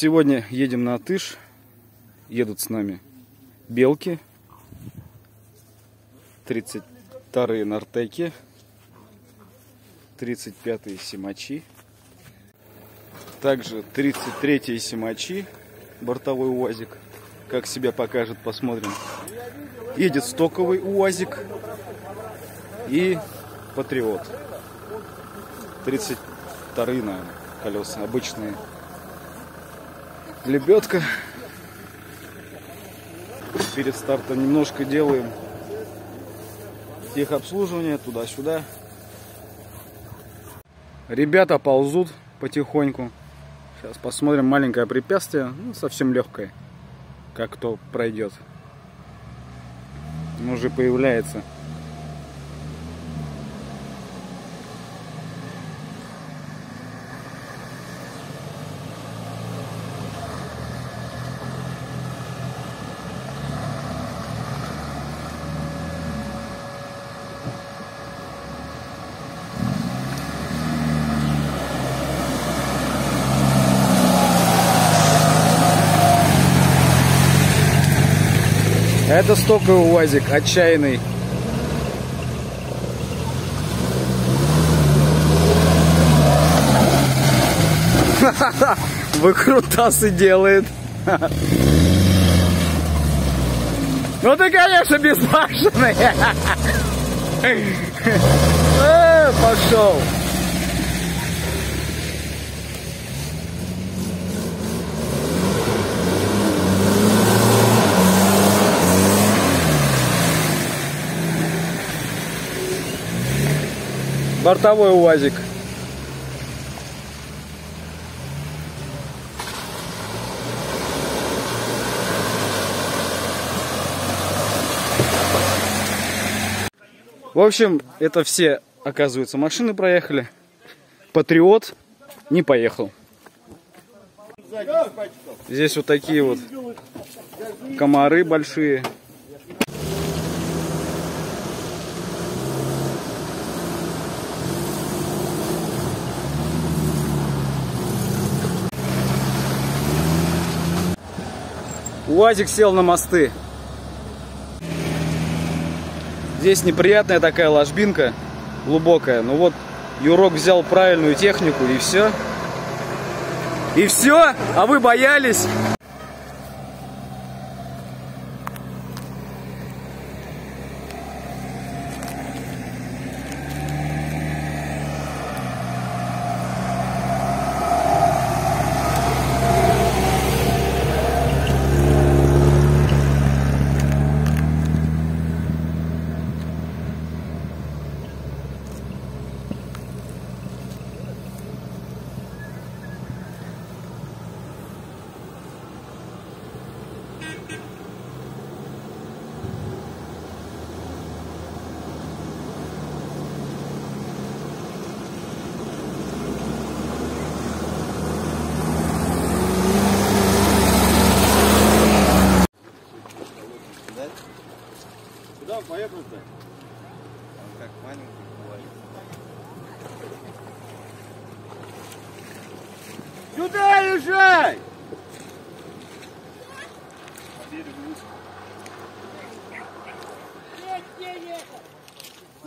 Сегодня едем на Атыш. Едут с нами белки. 32-е нартеки. 35-е симачи. Также 33-е симачи. Бортовой УАЗик. Как себя покажет, посмотрим. Едет стоковый УАЗик. И Патриот. 32-е, наверное, колеса. Обычные. Лебедка. Перед стартом немножко делаем техобслуживание туда-сюда. Ребята ползут потихоньку. Сейчас посмотрим маленькое препятствие, ну, совсем легкое, как кто пройдет. Он уже появляется. Это стоковый УАЗик, отчаянный. Выкрутасы делает. Ну ты, конечно, безбашенный. Э, пошел. Бортовой УАЗик. В общем, это все, оказывается, машины проехали. Патриот не поехал. Здесь вот такие вот комары большие. УАЗик сел на мосты. Здесь неприятная такая ложбинка, глубокая. Ну вот, Юрок взял правильную технику и все. И все? А вы боялись? Куда он поехал-то? Он как маленький бывает. Сюда езжай!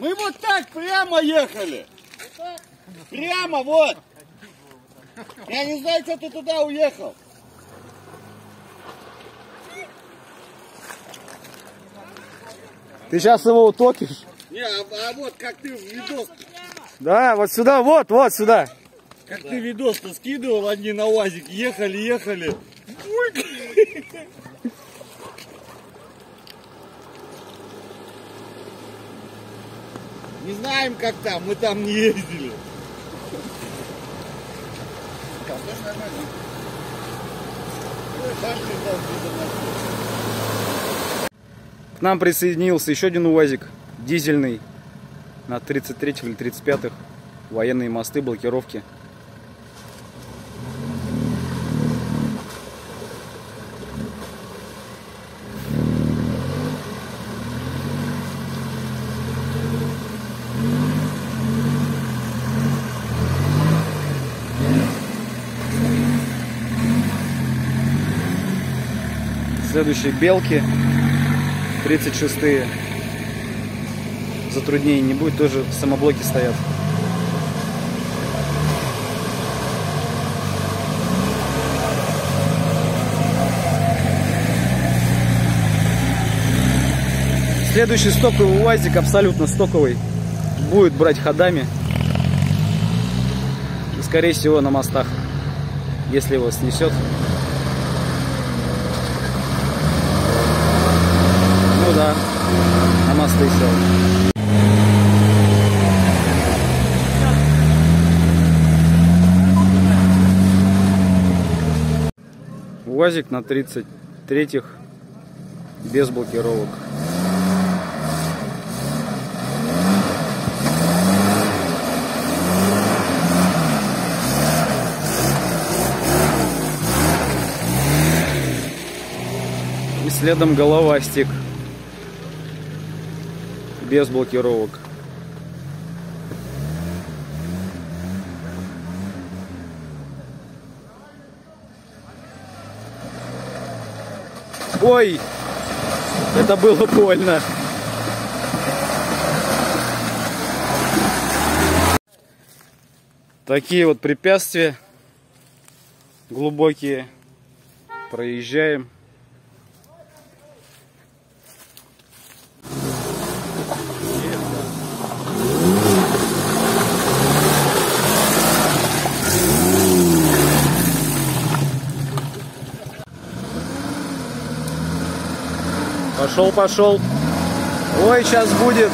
Мы вот так прямо ехали. Прямо вот. Я не знаю, что ты туда уехал. Ты сейчас его утопишь. Не, а, а вот как ты видос, Да, вот сюда, вот, вот сюда. как ты видос-то скидывал, они на УАЗик ехали, ехали. Не знаем, как там, мы там не ездили. К нам присоединился еще один УАЗик, дизельный, на 33-х или 35-х. Военные мосты, блокировки. Следующие белки. 36-е. Затруднений не будет, тоже самоблоки стоят. Следующий стоковый УАЗик, абсолютно стоковый, будет брать ходами. И, скорее всего, на мостах, если его снесет. Ну да, сел. УАЗик на 33-х без блокировок. И следом головастик без блокировок. Ой, это было больно. Такие вот препятствия глубокие. Проезжаем. Пошел, пошел. Ой, сейчас будет.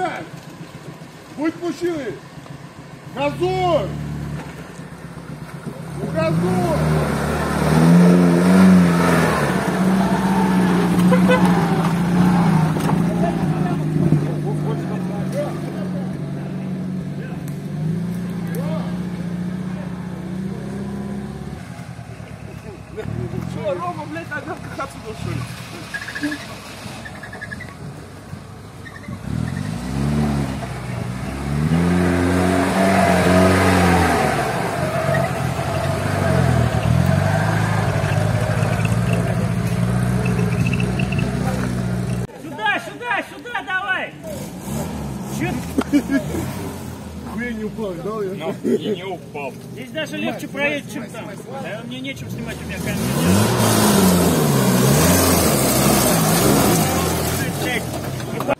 Блядь! Будь мужчиной! Газуй! Ну, газуй! Что, Рома, блядь, нога как отсюда, что ли? Сюда, сюда, сюда, давай. Че? Хуя не упал, видал я? И не упал. Здесь даже легче проедет, чем там. Да, мне нечем снимать, у меня камера.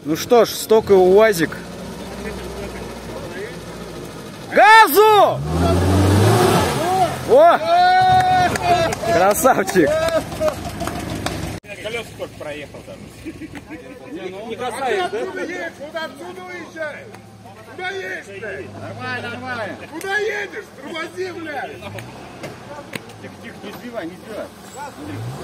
Ну что ж, стоковый УАЗик. Газу! О! Красавчик! Колес только проехал там. Откуда едешь? Куда отсюда уезжаешь? Куда едешь, блядь? Нормально, нормально. Куда едешь? Тормози, блядь. Тихо, тихо, не сбивай, не сбивай. Стой, стой.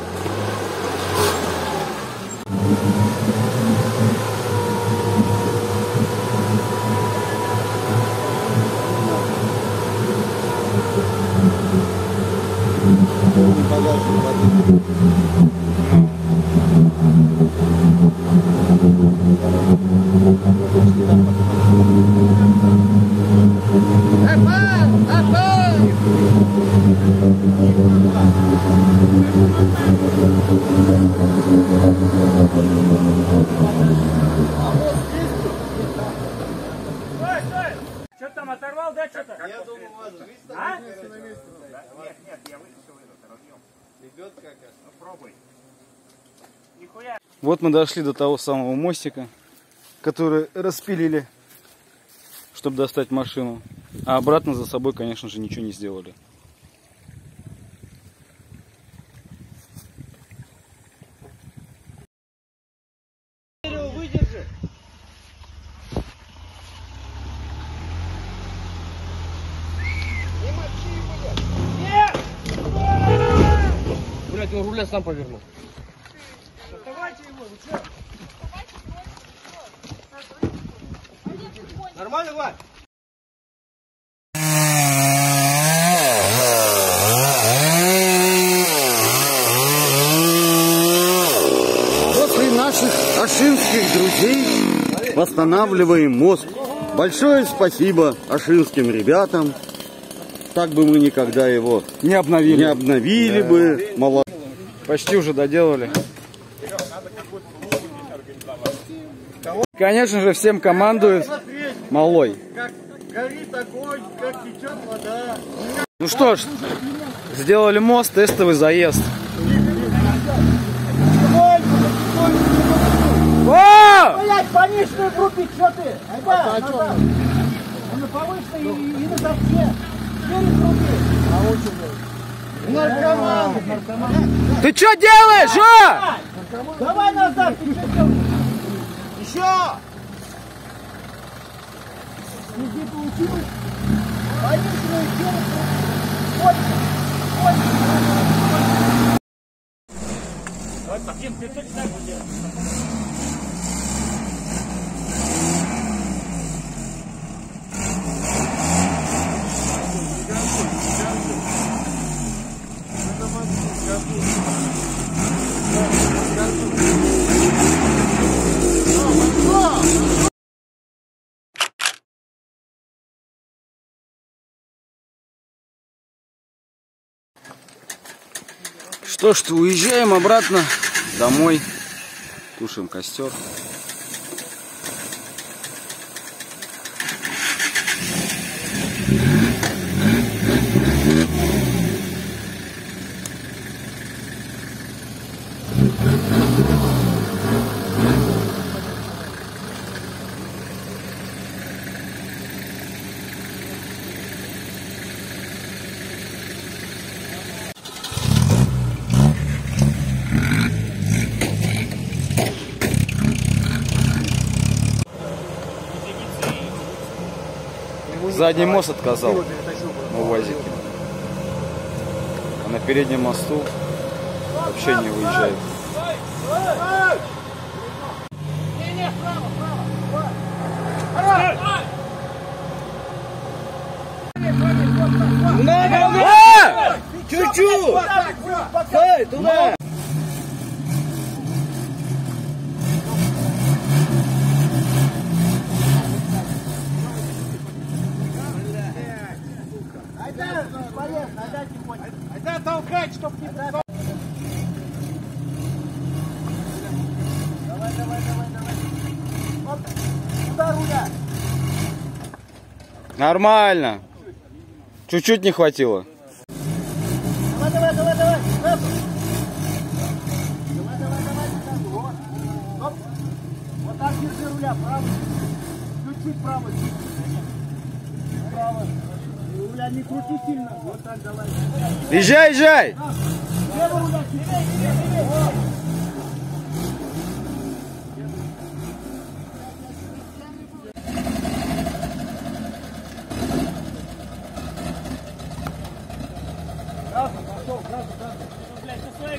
Что там, оторвал, да, что-то? Я думаю, А? Нет, нет, я вытащил этот разъем. Ребят, как Ну пробуй. Нихуя. Вот мы дошли до того самого мостика, который распилили, чтобы достать машину. А обратно за собой, конечно же, ничего не сделали. Он руля сам повернул. Нормально, Вань? После наших ашинских друзей восстанавливаем мост. Большое спасибо ашинским ребятам. Так бы мы никогда его Не обновили. не обновили бы. Молодцы. Почти уже доделали. Конечно же, всем командует малой. Ну что ж, сделали мост, тестовый заезд. О! Блять, пониженную группе, что ты? Айда, назад. На повышенной и, и на совсе. Перед группе. А Наркоман. Наркоман. Ты что делаешь, а? Давай назад, ты? Еще! Везде получилось. Пониженную перед Сколько? Что ж, уезжаем обратно домой. Тушим костер. Задний мост отказал на УАЗике. А на переднем мосту вообще не выезжает. А! Чуть-чуть! Эй, туда! Айда, бесполезно, айда тихонько. Да толкать, чтоб не Давай, давай, давай, давай. Оп, Куда руля? Нормально. Чуть-чуть не хватило. Давай, давай, давай, давай. Оп. Давай, давай, давай. Вот. Оп. Вот так держи руля, правый. Чуть-чуть правый. Чуть-чуть право. Руля не крути сильно. Вот так давай. Езжай, езжай!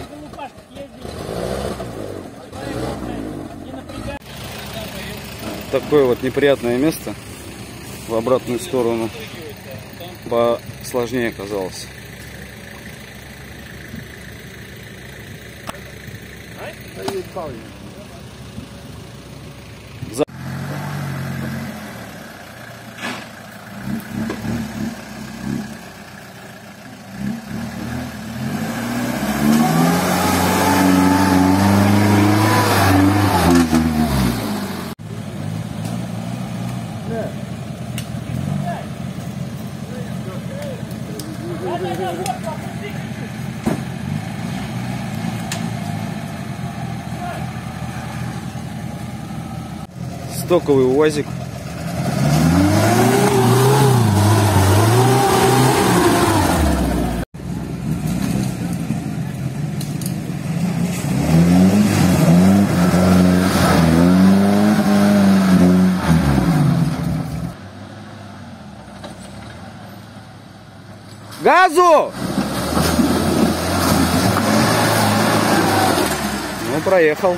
Залупашках ездил. Не напрягай. Такое вот неприятное место в обратную сторону. Посложнее оказалось. За- Стоковый УАЗик. Газу! Ну, проехал.